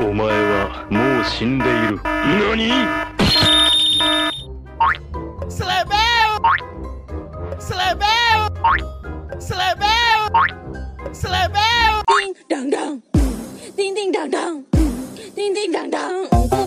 お前はもう死んでいる。何？スラベオスラベオスラベオスラベオデンダンダンディンディンダンダンディンディンダンダン